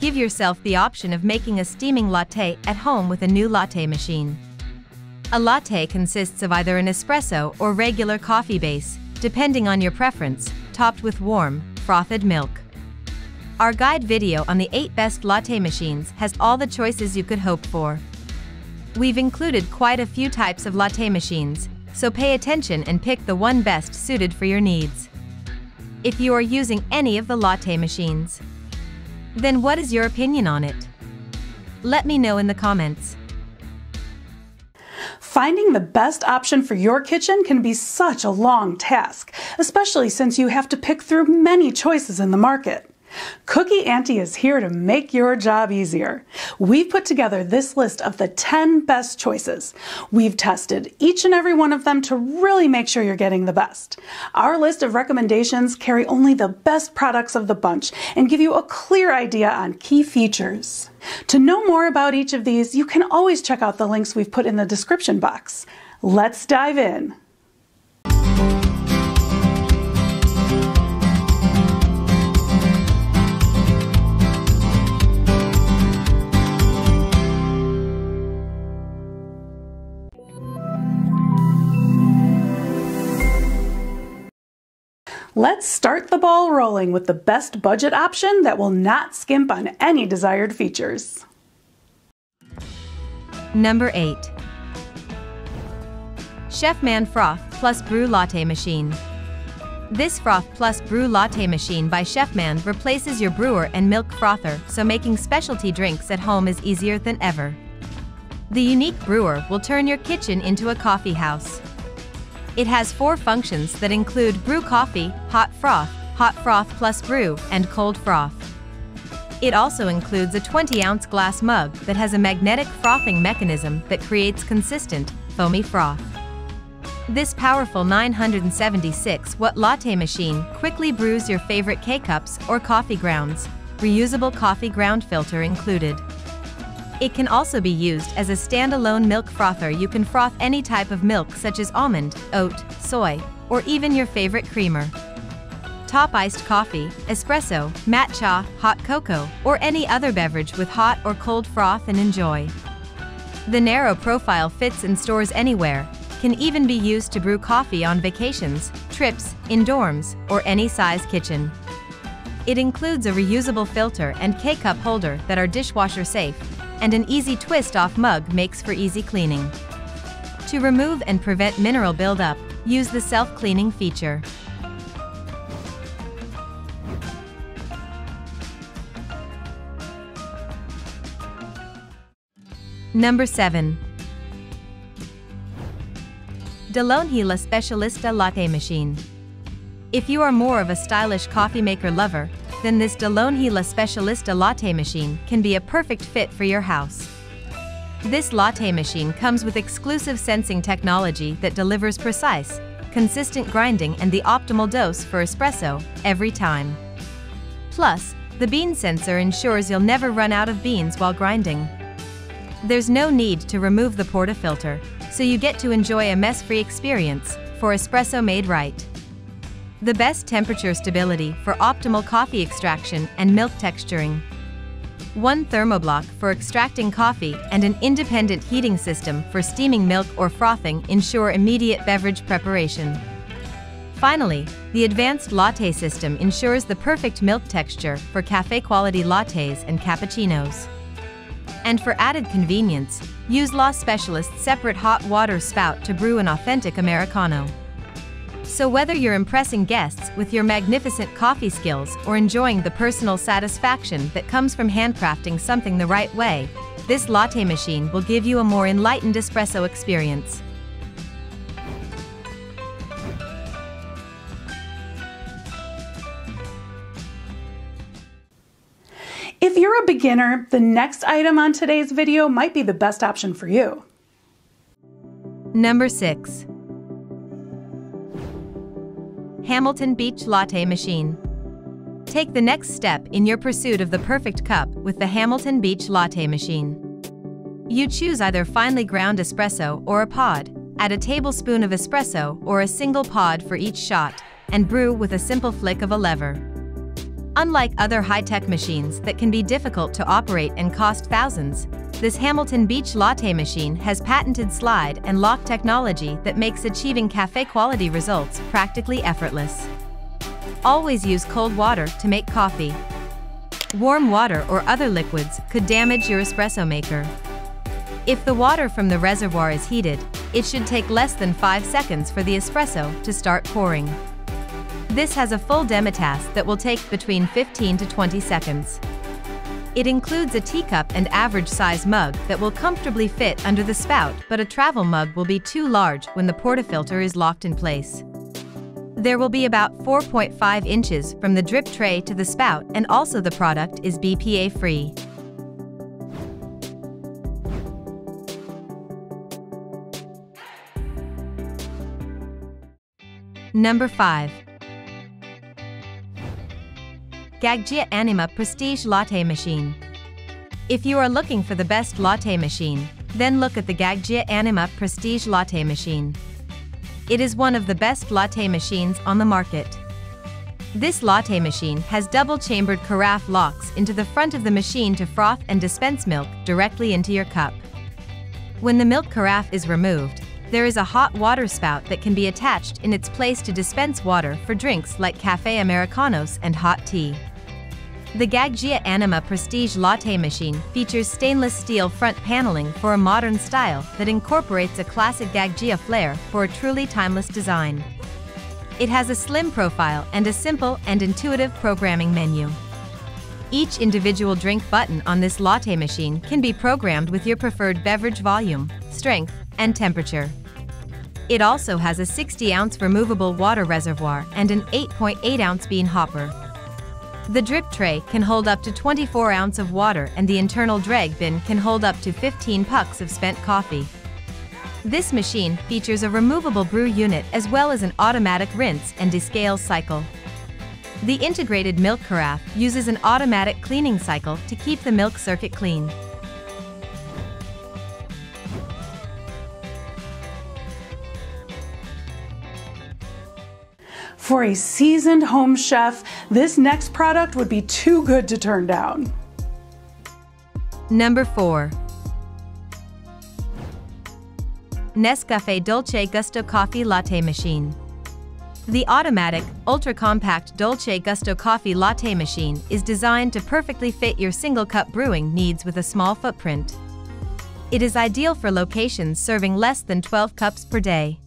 Give yourself the option of making a steaming latte at home with a new latte machine. A latte consists of either an espresso or regular coffee base, depending on your preference, topped with warm, frothed milk. Our guide video on the 8 best latte machines has all the choices you could hope for. We've included quite a few types of latte machines, so pay attention and pick the one best suited for your needs. If you are using any of the latte machines, then what is your opinion on it? Let me know in the comments. Finding the best option for your kitchen can be such a long task, especially since you have to pick through many choices in the market. CookyAunty is here to make your job easier. We've put together this list of the 10 best choices. We've tested each and every one of them to really make sure you're getting the best. Our list of recommendations carry only the best products of the bunch and give you a clear idea on key features. To know more about each of these, you can always check out the links we've put in the description box. Let's dive in. Let's start the ball rolling with the best budget option that will not skimp on any desired features. Number 8. Chefman Froth Plus Brew Latte Machine. This Froth Plus Brew Latte Machine by Chefman replaces your brewer and milk frother so making specialty drinks at home is easier than ever. The unique brewer will turn your kitchen into a coffee house. It has four functions that include brew coffee, hot froth, hot froth plus brew, and cold froth. It also includes a 20-ounce glass mug that has a magnetic frothing mechanism that creates consistent, foamy froth. This powerful 976-watt latte machine quickly brews your favorite K-cups or coffee grounds, reusable coffee ground filter included. It can also be used as a standalone milk frother you can froth any type of milk such as almond, oat, soy, or even your favorite creamer. Top iced coffee, espresso, matcha, hot cocoa, or any other beverage with hot or cold froth and enjoy. The narrow profile fits in stores anywhere, can even be used to brew coffee on vacations, trips, in dorms, or any size kitchen. It includes a reusable filter and K-cup holder that are dishwasher safe, and an easy twist-off mug makes for easy cleaning. To remove and prevent mineral buildup, use the self-cleaning feature. Number 7. De'Longhi La Specialista Latte Machine. If you are more of a stylish coffee maker lover, then this De'Longhi La Specialista latte machine can be a perfect fit for your house. This latte machine comes with exclusive sensing technology that delivers precise, consistent grinding and the optimal dose for espresso every time. Plus, the bean sensor ensures you'll never run out of beans while grinding. There's no need to remove the portafilter, so you get to enjoy a mess-free experience for espresso made right. The best temperature stability for optimal coffee extraction and milk texturing. One thermoblock for extracting coffee and an independent heating system for steaming milk or frothing ensure immediate beverage preparation. Finally, the advanced latte system ensures the perfect milk texture for cafe-quality lattes and cappuccinos. And for added convenience, use La Specialist's separate hot water spout to brew an authentic Americano. So whether you're impressing guests with your magnificent coffee skills or enjoying the personal satisfaction that comes from handcrafting something the right way, this latte machine will give you a more enlightened espresso experience. If you're a beginner, the next item on today's video might be the best option for you. Number 6. Hamilton Beach Latte Machine. Take the next step in your pursuit of the perfect cup with the Hamilton Beach Latte Machine. You choose either finely ground espresso or a pod, add a tablespoon of espresso or a single pod for each shot, and brew with a simple flick of a lever. Unlike other high-tech machines that can be difficult to operate and cost thousands, this Hamilton Beach latte machine has patented slide and lock technology that makes achieving cafe-quality results practically effortless. Always use cold water to make coffee. Warm water or other liquids could damage your espresso maker. If the water from the reservoir is heated, it should take less than 5 seconds for the espresso to start pouring. This has a full demitasse that will take between 15 to 20 seconds. It includes a teacup and average size mug that will comfortably fit under the spout but a travel mug will be too large when the portafilter is locked in place. There will be about 4.5 inches from the drip tray to the spout and also the product is BPA free. Number 5. Gaggia Anima Prestige Latte Machine. If you are looking for the best latte machine, then look at the Gaggia Anima Prestige Latte Machine. It is one of the best latte machines on the market. This latte machine has double-chambered carafe locks into the front of the machine to froth and dispense milk directly into your cup. When the milk carafe is removed, there is a hot water spout that can be attached in its place to dispense water for drinks like cafe americanos and hot tea. The Gaggia Anima Prestige Latte Machine features stainless steel front paneling for a modern style that incorporates a classic Gaggia flair for a truly timeless design. It has a slim profile and a simple and intuitive programming menu. Each individual drink button on this latte machine can be programmed with your preferred beverage volume, strength, and temperature. It also has a 60-ounce removable water reservoir and an 8.8-ounce bean hopper. The drip tray can hold up to 24 ounce of water and the internal drag bin can hold up to 15 pucks of spent coffee. This machine features a removable brew unit as well as an automatic rinse and descale cycle. The integrated milk carafe uses an automatic cleaning cycle to keep the milk circuit clean. For a seasoned home chef, this next product would be too good to turn down. Number 4. Nescafe Dolce Gusto Coffee Latte Machine. The automatic, ultra-compact Dolce Gusto Coffee Latte Machine is designed to perfectly fit your single-cup brewing needs with a small footprint. It is ideal for locations serving less than 12 cups per day.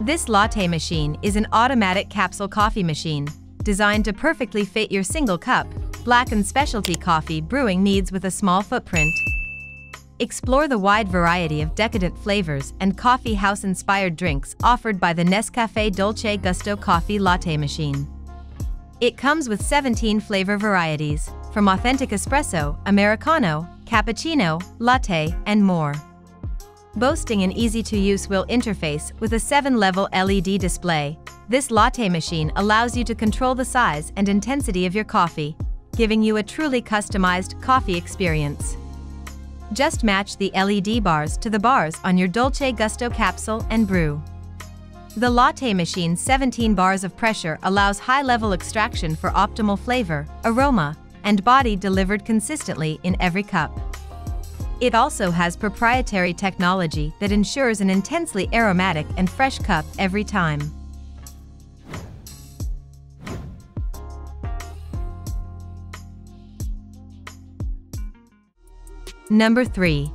This latte machine is an automatic capsule coffee machine, designed to perfectly fit your single cup, black and specialty coffee brewing needs with a small footprint. Explore the wide variety of decadent flavors and coffee house-inspired drinks offered by the Nescafe Dolce Gusto Coffee Latte Machine. It comes with 17 flavor varieties, from authentic espresso, americano, cappuccino, latte, and more boasting an easy-to-use wheel interface with a 7-level LED display. This latte machine allows you to control the size and intensity of your coffee, giving you a truly customized coffee experience. Just match the LED bars to the bars on your Dolce Gusto capsule and brew. The latte machine's 17 bars of pressure allows high-level extraction for optimal flavor, aroma, and body delivered consistently in every cup. It also has proprietary technology that ensures an intensely aromatic and fresh cup every time. Number 3.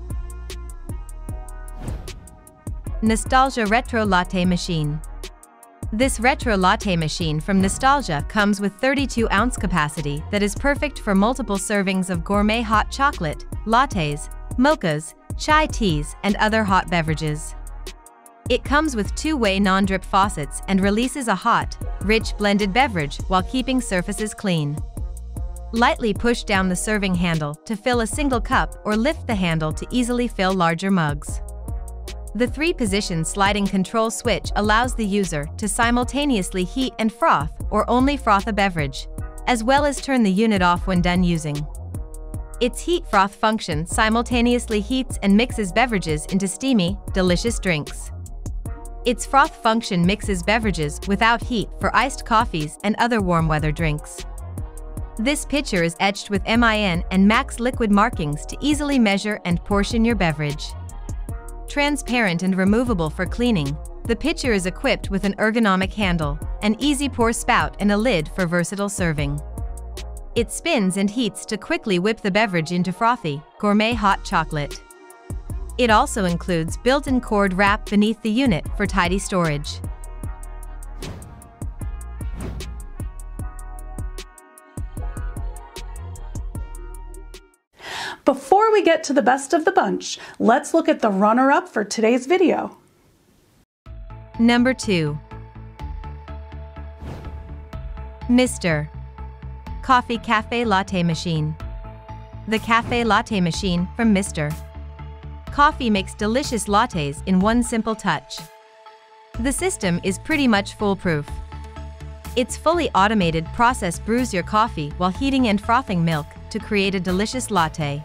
Nostalgia Retro Latte Machine. This retro latte machine from Nostalgia comes with 32-ounce capacity that is perfect for multiple servings of gourmet hot chocolate, lattes, mochas, chai teas, and other hot beverages. It comes with two-way non-drip faucets and releases a hot, rich blended beverage while keeping surfaces clean. Lightly push down the serving handle to fill a single cup or lift the handle to easily fill larger mugs. The three-position sliding control switch allows the user to simultaneously heat and froth or only froth a beverage, as well as turn the unit off when done using. Its heat froth function simultaneously heats and mixes beverages into steamy, delicious drinks. Its froth function mixes beverages without heat for iced coffees and other warm weather drinks. This pitcher is etched with MIN and max liquid markings to easily measure and portion your beverage. Transparent and removable for cleaning, the pitcher is equipped with an ergonomic handle, an easy pour spout and a lid for versatile serving. It spins and heats to quickly whip the beverage into frothy, gourmet hot chocolate. It also includes built-in cord wrap beneath the unit for tidy storage. Before we get to the best of the bunch, let's look at the runner-up for today's video. Number 2. Mr. Coffee Cafe Latte Machine. The Cafe Latte Machine from Mr. Coffee makes delicious lattes in one simple touch. The system is pretty much foolproof. Its fully automated process brews your coffee while heating and frothing milk to create a delicious latte.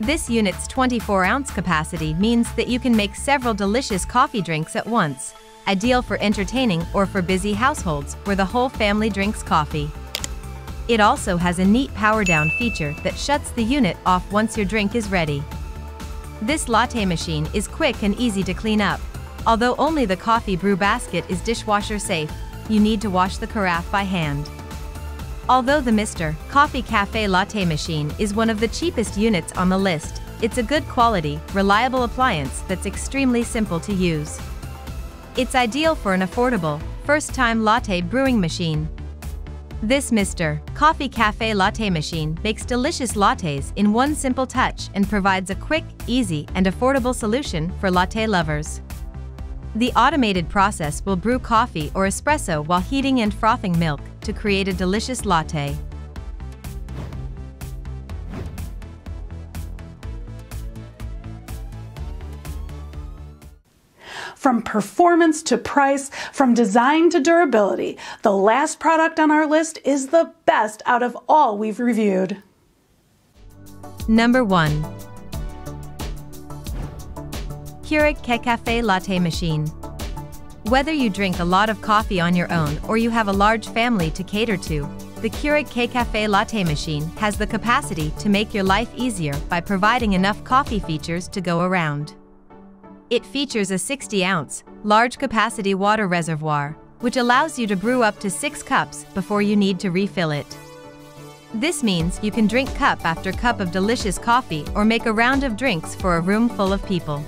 This unit's 24-ounce capacity means that you can make several delicious coffee drinks at once, ideal for entertaining or for busy households where the whole family drinks coffee. It also has a neat power down feature that shuts the unit off once your drink is ready. This latte machine is quick and easy to clean up. Although only the coffee brew basket is dishwasher safe, you need to wash the carafe by hand. Although the Mr. Coffee Cafe Latte Machine is one of the cheapest units on the list, it's a good quality, reliable appliance that's extremely simple to use. It's ideal for an affordable, first-time latte brewing machine. This Mr. Coffee Cafe Latte Machine makes delicious lattes in one simple touch and provides a quick, easy, and affordable solution for latte lovers. The automated process will brew coffee or espresso while heating and frothing milk to create a delicious latte. From performance to price, from design to durability, the last product on our list is the best out of all we've reviewed. Number 1. Keurig K-Cafe Latte Machine. Whether you drink a lot of coffee on your own or you have a large family to cater to, the Keurig K-Cafe Latte Machine has the capacity to make your life easier by providing enough coffee features to go around. It features a 60-ounce, large-capacity water reservoir, which allows you to brew up to 6 cups before you need to refill it. This means you can drink cup after cup of delicious coffee or make a round of drinks for a room full of people.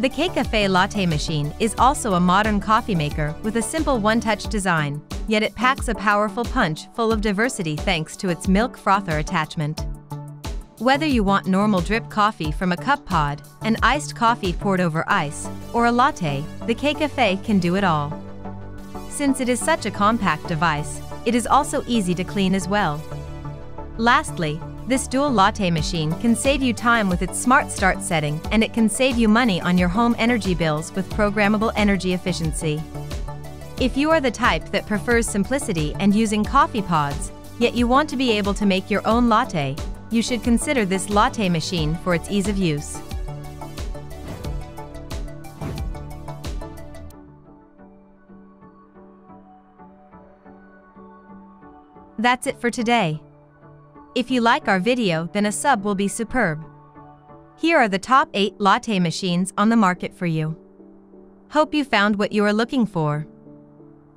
The K-Cafe Latte Machine is also a modern coffee maker with a simple one-touch design, yet it packs a powerful punch full of diversity thanks to its milk frother attachment. Whether you want normal drip coffee from a cup pod, an iced coffee poured over ice, or a latte, the K-Cafe can do it all. Since it is such a compact device, it is also easy to clean as well. Lastly, this dual latte machine can save you time with its smart start setting and it can save you money on your home energy bills with programmable energy efficiency. If you are the type that prefers simplicity and using coffee pods, yet you want to be able to make your own latte, you should consider this latte machine for its ease of use. That's it for today. If you like our video then a sub will be superb. Here are the top 8 latte machines on the market for you. Hope you found what you are looking for.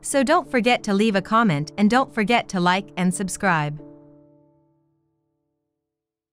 So don't forget to leave a comment and don't forget to like and subscribe.